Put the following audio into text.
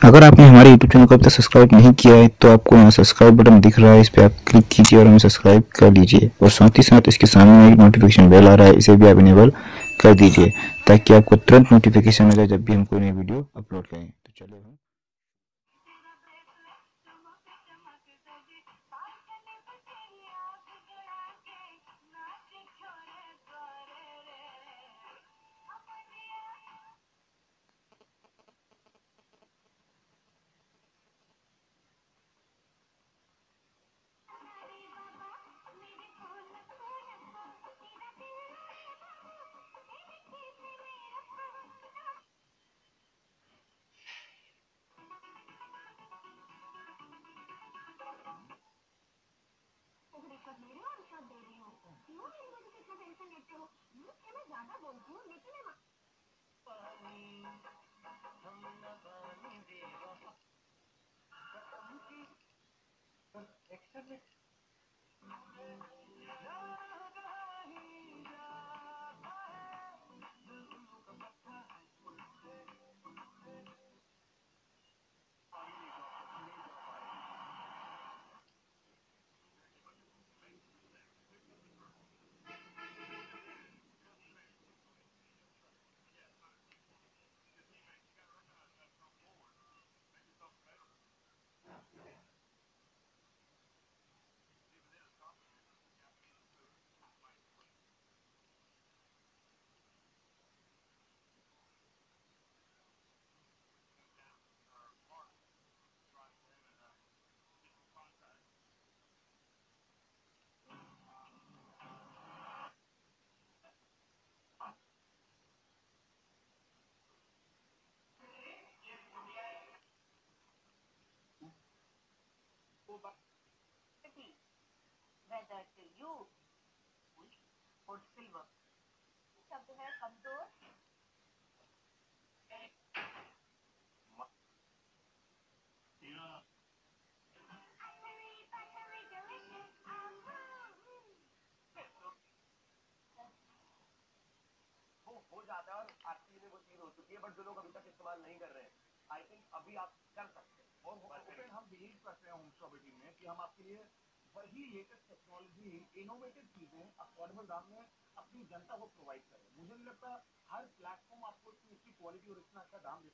अगर आपने हमारे यूट्यूब चैनल को अब तक सब्सक्राइब नहीं किया है तो आपको यहाँ सब्सक्राइब बटन दिख रहा है, इस पर आप क्लिक कीजिए और हमें सब्सक्राइब कर लीजिए। और साथ ही साथ इसके सामने एक नोटिफिकेशन बेल आ रहा है, इसे भी आप इनेबल कर दीजिए, ताकि आपको तुरंत नोटिफिकेशन मिले जब भी हम कोई नई वीडियो अपलोड करें। तो चलिए रिश्वत ले रही हो रिश्वत दे रही हो क्यों मेरी वजह से इतना टेंशन लेते हो मुझसे मैं ज़्यादा बोलती हूँ लेकिन मैं whether to you or silver. शब्द है कमज़ोर। वो हो जाता है और एक्चुअली वो चीज़ हो चुकी है बट जो लोग अभी तक इस्तेमाल नहीं कर रहे हैं आई थिंक अभी आप कर सकते हैं। और ओपन हम बिलीव करते हैं होम स्टॉबी में कि हम आपके लिए वही लेटेस्ट टेक्नोलॉजी इनोवेटिव चीज़ें अफोर्डेबल दाम में अपनी जनता को प्रोवाइड करें। मुझे नहीं लगता हर प्लेटफॉर्म आपको इतनी अच्छी क्वालिटी और इतना अच्छा दाम दे